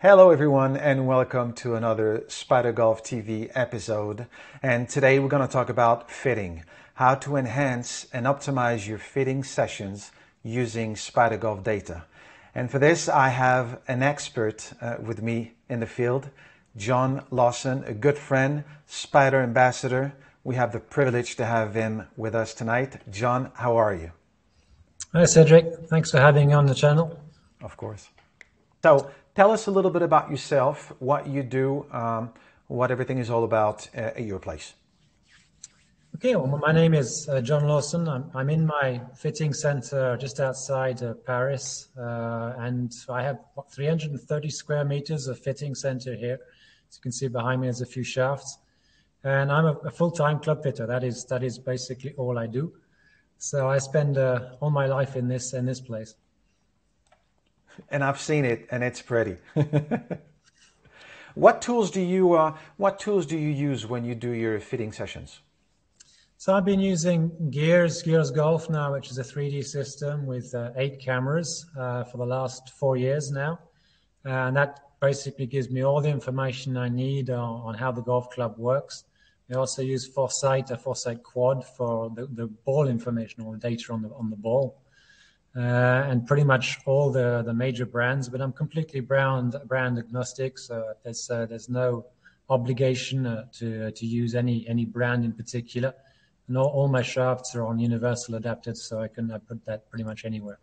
Hello, everyone, and welcome to another Spider Golf TV episode. And today we're going to talk about fitting, how to enhance and optimize your fitting sessions using Spider Golf data. And for this, I have an expert uh, with me in the field, John Lawson, a good friend, Spider ambassador. We have the privilege to have him with us tonight. John, how are you? Hi, Cedric. Thanks for having me on the channel. Of course. So, tell us a little bit about yourself, what you do, um, what everything is all about uh, at your place. Okay, well, my name is uh, John Lawson. I'm, I'm, in my fitting center just outside uh, Paris, and I have what, 330 square meters of fitting center here. As you can see behind me, there's a few shafts, and I'm a, a full-time club fitter. That is that is basically all I do. So I spend uh, all my life in this in this place. And I've seen it, and it's pretty. what tools do you uh, What tools do you use when you do your fitting sessions? So I've been using Gears Gears Golf now, which is a 3D system with uh, eight cameras uh, for the last four years now, and that basically gives me all the information I need on, on how the golf club works. We also use Foresight, a Foresight Quad for the, the ball information or the data on the on the ball, uh, and pretty much all the the major brands. But I'm completely brand brand agnostic, so there's uh, there's no obligation uh, to to use any any brand in particular. And all, all my shafts are on universal adapted, so I can put that pretty much anywhere.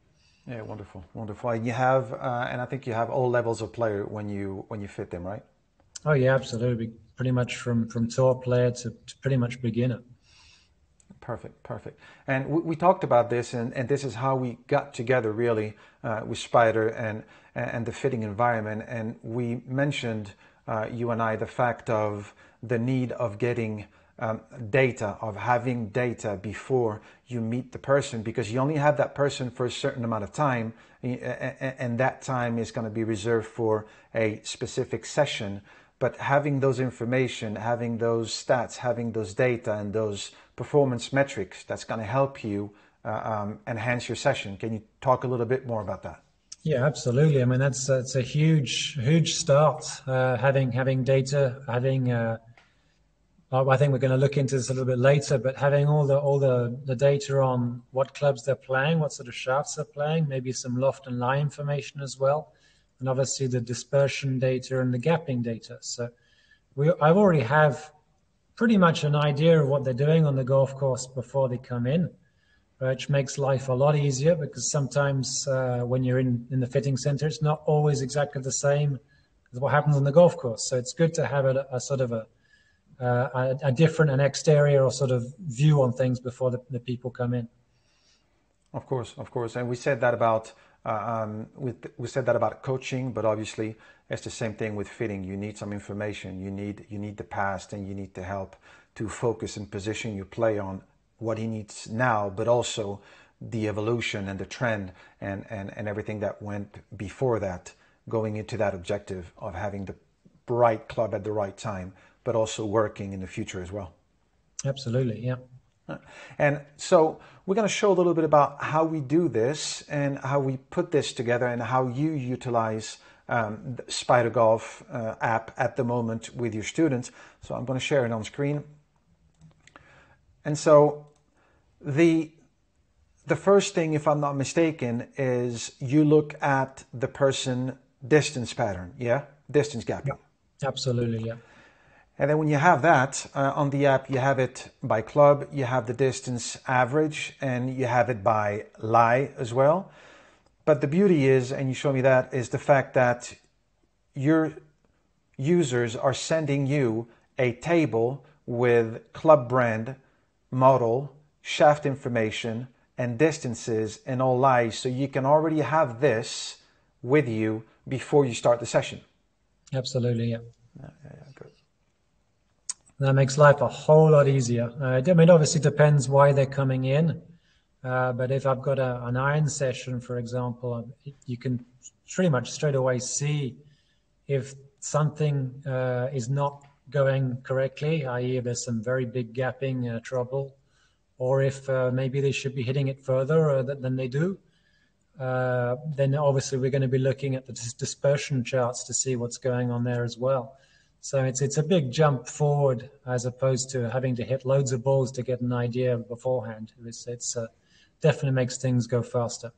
Yeah, wonderful, wonderful. And you have, uh, and I think you have all levels of player when you when you fit them, right? Oh yeah, absolutely pretty much from from tour player to, to pretty much beginner. Perfect, perfect. And we, we, talked about this, and, and this is how we got together really uh, with Spider and and the fitting environment. And we mentioned uh, you and I the fact of the need of getting um, data, of having data before you meet the person, because you only have that person for a certain amount of time, and that time is going to be reserved for a specific session. But having those information, having those stats, having those data and those performance metrics, that's going to help you uh, um, enhance your session. Can you talk a little bit more about that? Yeah, absolutely. I mean, that's that's a huge huge start. Uh, having having data, having uh, I think we're going to look into this a little bit later, but having all the all the, the data on what clubs they're playing, what sort of shafts they're playing, maybe some loft and lie information as well, and obviously the dispersion data and the gapping data. So we, I already have pretty much an idea of what they're doing on the golf course before they come in, which makes life a lot easier because sometimes uh, when you're in, in the fitting center, it's not always exactly the same as what happens on the golf course. So it's good to have a, a sort of a, uh, a, a, different, an exterior or sort of view on things before the, the people come in. Of course, of course. And we said that about uh, um, we, we said that about coaching, but obviously it's the same thing with fitting. You need some information. You need you need the past, and you need the help to focus and position your play on what he needs now, but also the evolution and the trend and, and, and everything that went before that, going into that objective of having the right club at the right time, but also working in the future as well. Absolutely, yeah. And so we're going to show a little bit about how we do this and how we put this together and how you utilize um, the Spider Golf uh, app at the moment with your students. So I'm going to share it on screen. And so the the first thing, if I'm not mistaken, is you look at the person distance pattern, yeah, distance gap. Yeah, absolutely, yeah. And then when you have that uh, on the app, you have it by club, you have the distance average, and you have it by lie as well. But the beauty is, and you show me that, is the fact that your users are sending you a table with club brand, model, shaft information, and distances and all lies. So you can already have this with you before you start the session. Absolutely, yeah. yeah, yeah good. That makes life a whole lot easier. Uh, I mean, obviously, depends why they're coming in. Uh, but if I've got a, an iron session, for example, you can pretty much straight away see if something uh, is not going correctly, i.e., there's some very big gapping uh, trouble, or if uh, maybe they should be hitting it further uh, than they do. uh, then obviously we're going to be looking at the dispersion charts to see what's going on there as well. So it's it's a big jump forward as opposed to having to hit loads of balls to get an idea beforehand. It's it's uh, definitely makes things go faster.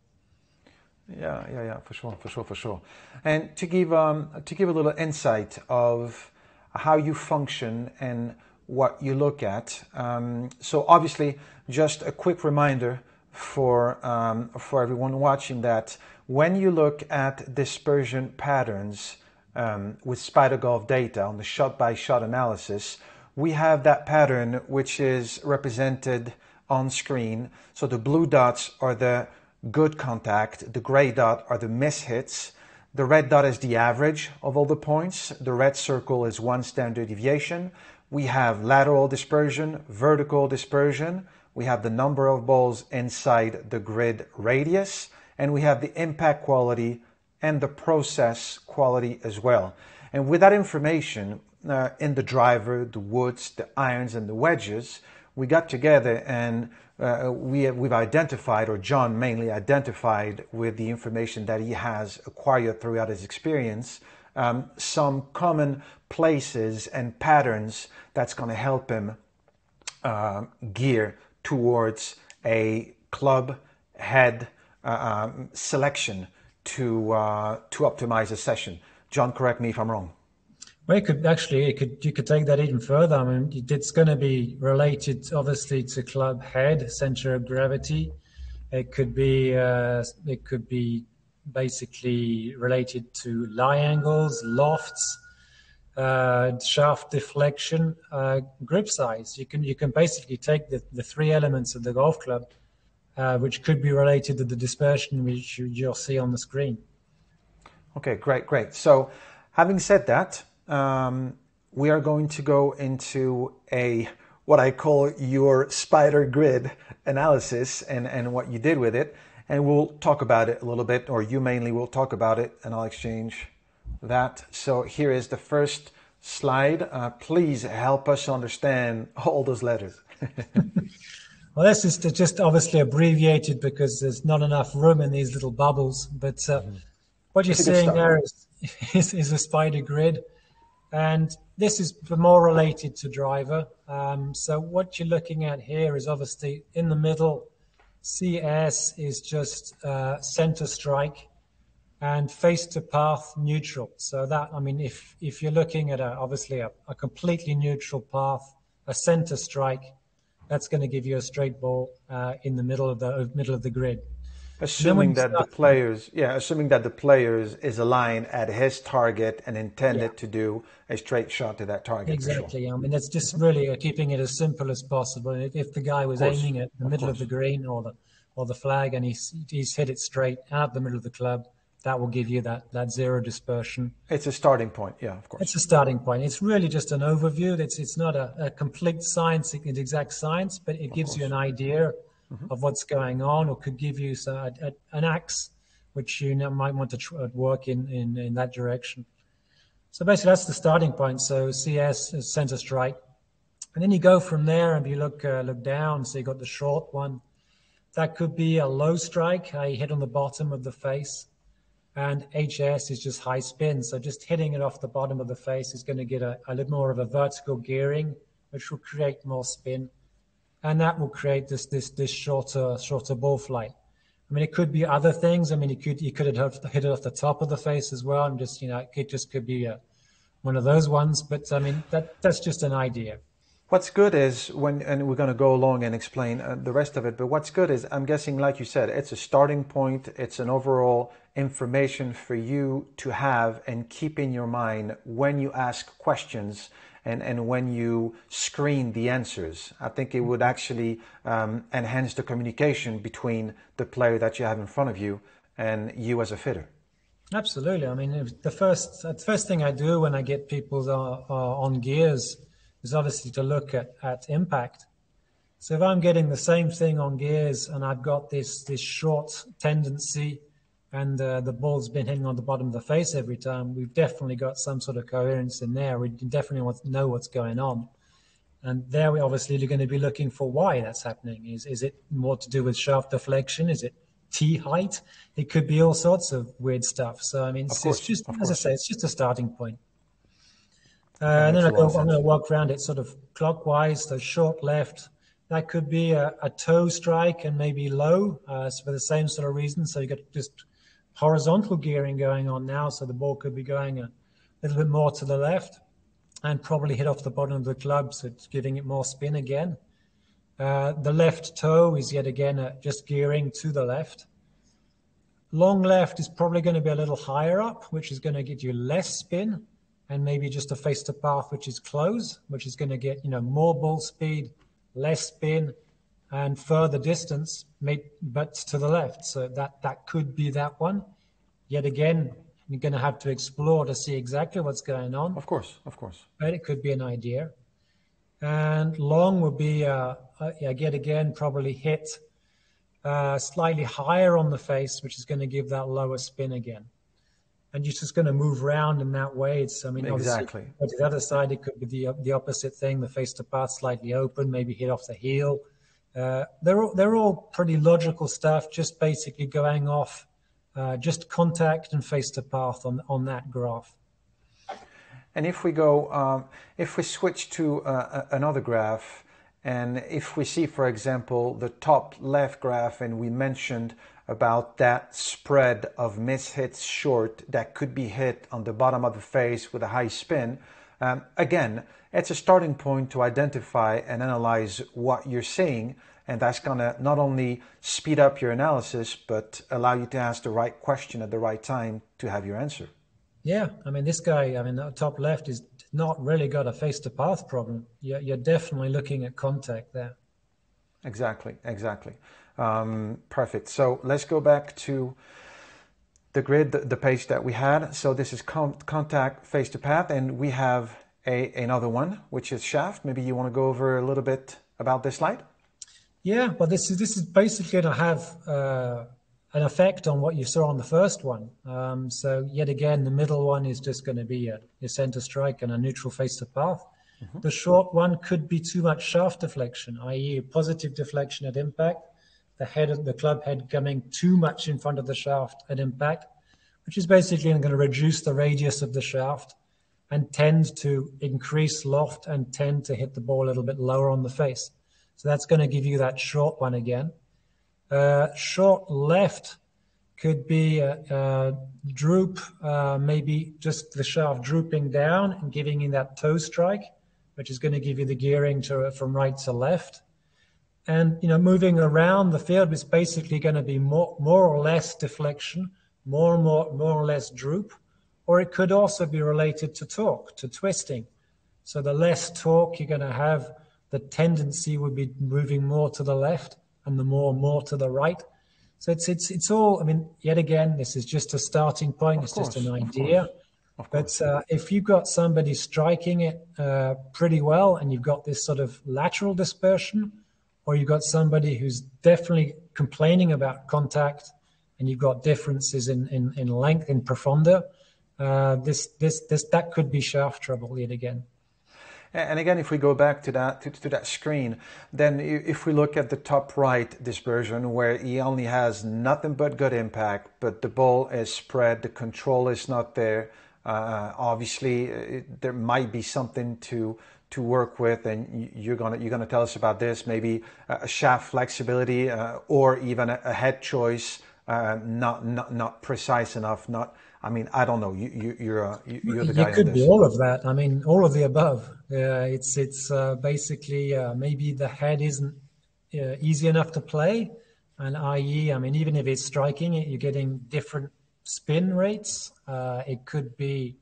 Yeah, yeah, yeah, for sure, for sure, for sure. And to give um, to give a little insight of how you function and what you look at. Um, so obviously, just a quick reminder for um, for everyone watching that when you look at dispersion patterns um, with Spider Golf data on the shot by shot analysis, we have that pattern which is represented on screen. So the blue dots are the good contact, the gray dot are the miss hits, the red dot is the average of all the points, the red circle is one standard deviation. We have lateral dispersion, vertical dispersion, we have the number of balls inside the grid radius, and we have the impact quality and the process quality as well. And with that information uh, in the driver, the woods, the irons, and the wedges, we got together and uh, we, we've identified, or John mainly identified with the information that he has acquired throughout his experience, um, some common places and patterns that's going to help him uh, gear towards a club head uh, um, selection to uh, to optimize a session. John, correct me if I'm wrong. Well, it could actually, it could you could take that even further. I mean, it's going to be related, obviously, to club head, center of gravity. It could be, uh, it could be basically related to lie angles, lofts, uh, shaft deflection, uh, grip size. You can you can basically take the, the three elements of the golf club, uh, which could be related to the dispersion which you, you'll see on the screen. Okay, great, great. So, having said that, um, we are going to go into a what I call your spider grid analysis and, and what you did with it. And we'll talk about it a little bit, or you mainly will talk about it, and I'll exchange that. So here is the first slide. Uh, please help us understand all those letters. well, this is just obviously abbreviated because there's not enough room in these little bubbles. But uh, mm-hmm. what you're seeing there is, is, is, a spider grid. And this is more related to driver. Um, so what you're looking at here is obviously in the middle, CS is just uh, center strike and face to path neutral. So that, I mean, if, if you're looking at a, obviously a, a completely neutral path, a center strike, that's going to give you a straight ball uh, in the middle of the middle of the grid. Assuming that start, the players, yeah, assuming that the players is aligned at his target and intended yeah. to do a straight shot to that target. Exactly. Sure. I mean, that's just really keeping it as simple as possible. If, if the guy was aiming at the of middle course. of the green or the or the flag and he's he's hit it straight out the middle of the club, that will give you that that zero dispersion. It's a starting point, yeah, of course. It's a starting point. It's really just an overview. It's it's not a, a complete science, an exact science, but it of gives course. you an idea mm-hmm. of what's going on, or could give you a, a, an axe which you might want to tr- uh, work in, in in that direction. So basically, that's the starting point. So CS is center strike, and then you go from there, and you look uh, look down. So you got the short one. That could be a low strike. I hit on the bottom of the face and HS is just high spin. So just hitting it off the bottom of the face is going to get a, a little more of a vertical gearing, which will create more spin. And that will create this, this, this shorter, shorter ball flight. I mean, it could be other things. I mean, you could, you could have hit it off the top of the face as well. And just, you know, it just could be a, one of those ones. But I mean, that, that's just an idea. What's good is when, and we're going to go along and explain uh, the rest of it, but what's good is, I'm guessing, like you said, it's a starting point, it's an overall information for you to have and keep in your mind when you ask questions and, and when you screen the answers. I think it would actually um, enhance the communication between the player that you have in front of you and you as a fitter. Absolutely. I mean, the first the first thing I do when I get people uh, uh, on gears is obviously to look at, at impact. So if I'm getting the same thing on gears and I've got this, this short tendency and uh, the ball's been hitting on the bottom of the face every time, we've definitely got some sort of coherence in there. We definitely want to know what's going on. And there we obviously are going to be looking for why that's happening. Is, is it more to do with shaft deflection? Is it tee height. It could be all sorts of weird stuff. So I mean, it's, it's just as I say, it's just a starting point. Uh, and then I makes a lot go, I'm going to walk around it sort of clockwise. So short left. That could be a, a toe strike and maybe low uh, so for the same sort of reason. So you got just horizontal gearing going on now. So the ball could be going a little bit more to the left and probably hit off the bottom of the club. So it's giving it more spin again. Uh, the left toe is yet again uh, just gearing to the left. Long left is probably going to be a little higher up, which is going to give you less spin and maybe just a face to path, which is close, which is going to get, you know, more ball speed, less spin and further distance, but to the left. So that, that could be that one. Yet again, you're going to have to explore to see exactly what's going on Of course, of course. But It could be an idea. And long would be, uh, uh, yet again, probably hit uh, slightly higher on the face, which is going to give that lower spin again. And you're just going to move around in that way. It's, I mean, Exactly. But the other side, it could be the, the opposite thing, the face to path slightly open, maybe hit off the heel. Uh, they're, all, they're all pretty logical stuff, just basically going off uh, just contact and face to path on, on that graph. And if we go, um, if we switch to uh, another graph, and if we see, for example, the top left graph, and we mentioned about that spread of mishits short that could be hit on the bottom of the face with a high spin, um, again, it's a starting point to identify and analyze what you're seeing. And that's going to not only speed up your analysis, but allow you to ask the right question at the right time to have your answer. Yeah, I mean, this guy, I mean, the top left is not really got a face to path problem. You're, you're definitely looking at contact there. Exactly, exactly. Um, perfect. So let's go back to the grid, the, the page that we had. So this is con- contact face to path, and we have a, another one, which is shaft. Maybe you want to go over a little bit about this slide? Yeah, well, this is this is basically going to have uh, an effect on what you saw on the first one. Um, so yet again, the middle one is just going to be a, a center strike and a neutral face to path. The short one could be too much shaft deflection, i.e., positive deflection at impact. The head of the club head coming too much in front of the shaft at impact, which is basically going to reduce the radius of the shaft and tend to increase loft and tend to hit the ball a little bit lower on the face. So that's going to give you that short one again. Uh, short left could be a, a droop, uh, maybe just the shaft drooping down and giving in that toe strike, which is going to give you the gearing to from right to left. And you know, moving around the field is basically going to be more, more or less deflection, more more, more or less droop, or it could also be related to torque, to twisting. So the less torque you're going to have, the tendency would be moving more to the left, and the more more to the right. So it's it's it's all. I mean, yet again, this is just a starting point. Of it's just course, an of idea. Of course. But uh, if you've got somebody striking it uh, pretty well, and you've got this sort of lateral dispersion, or you've got somebody who's definitely complaining about contact, and you've got differences in in, in length in profunder, uh, this this this that could be shaft trouble yet again. And again, if we go back to that to, to, that screen, then if we look at the top right dispersion, where he only has nothing but good impact, but the ball is spread, the control is not there. Uh, obviously, it, there might be something to to work with, and you're gonna you're gonna tell us about this. Maybe a shaft flexibility, uh, or even a, a head choice, uh, not not not precise enough, not I mean, I don't know. You, you, you're, uh, you, you're the guy. Could be all of that. I mean, all of the above. Uh, it's it's uh, basically uh, maybe the head isn't uh, easy enough to play, and i.e., I mean, even if it's striking it, you're getting different spin rates. Uh, it could be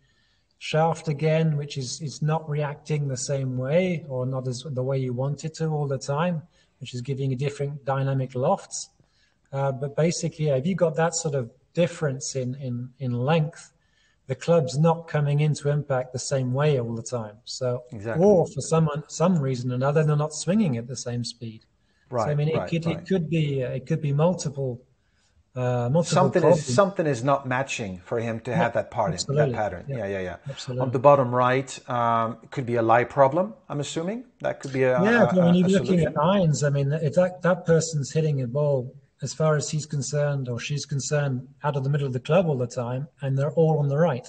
shaft again, which is is not reacting the same way or not as the way you want it to all the time, which is giving you different dynamic lofts. Uh, but basically, if you got that sort of difference in, in, in length, the club's not coming into impact the same way all the time. So, exactly. or for some some reason or another, they're not swinging at the same speed. Right. So, I mean, it right, could right. it could be it could be multiple. Uh, multiple something problems. is something is not matching for him to have that part that pattern. Yeah. Yeah, yeah, yeah. Absolutely. On the bottom right, um, could be a lie problem. I'm assuming that could be a Yeah, a, a you're looking solution. at irons. I mean, if that, that person's hitting a ball as far as he's concerned or she's concerned, out of the middle of the club all the time, and they're all on the right.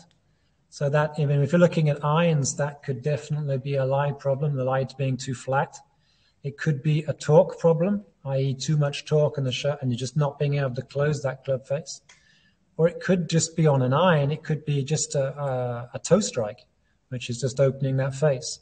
So that, I mean, if you're looking at irons, that could definitely be a lie problem, the lie being too flat. It could be a torque problem, i.e., too much torque in the shot, and you're just not being able to close that club face. Or it could just be on an iron. It could be just a, a, a toe strike, which is just opening that face.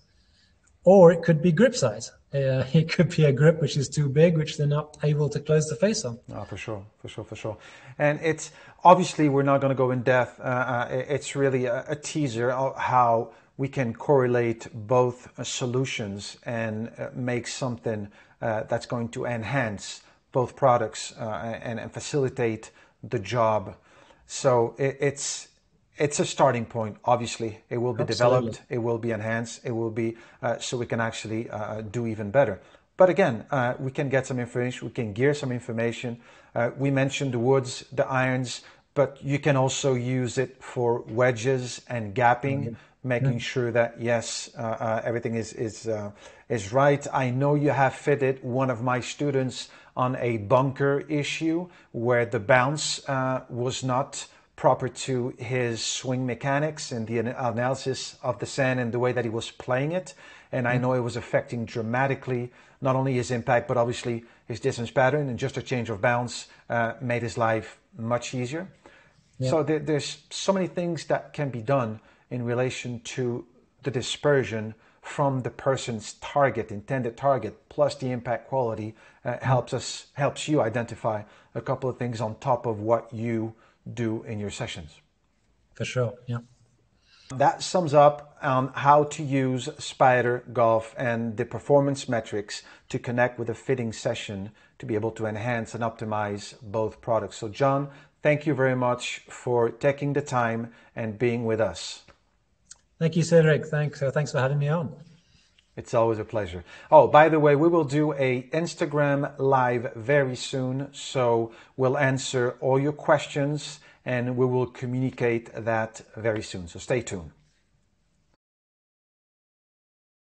Or it could be grip size. Uh, it could be a grip which is too big, which they're not able to close the face on. Oh, for sure, for sure, for sure. And it's obviously we're not going to go in depth. Uh, uh, it's really a, a, teaser of how we can correlate both uh, solutions and uh, make something uh, that's going to enhance both products and, and, facilitate the job. So it, it's it's a starting point. Obviously, it will be Absolutely. developed, it will be enhanced, it will be uh, so we can actually uh, do even better. But again, uh, we can get some information, we can gear some information. Uh, we mentioned the woods, the irons, but you can also use it for wedges and gapping, mm-hmm. making mm-hmm. sure that yes, uh, uh, everything is is is right. I know you have fitted one of my students on a bunker issue where the bounce was not proper to his swing mechanics and the analysis of the sand and the way that he was playing it. And I mm-hmm. know it was affecting dramatically not only his impact, but obviously his distance pattern. And just a change of bounce uh, made his life much easier. Yeah. So there, there's so many things that can be done in relation to the dispersion from the person's target, intended target, plus the impact quality uh, mm-hmm. helps us, helps you identify a couple of things on top of what you do in your sessions. For sure, yeah. That sums up on how to use Spider Golf and the performance metrics to connect with a fitting session to be able to enhance and optimize both products. So, John, thank you very much for taking the time and being with us. Thank you, Cedric. Thanks, uh, thanks for having me on. It's always a pleasure. Oh, by the way, we will do a Instagram live very soon, so we'll answer all your questions and we will communicate that very soon. So stay tuned.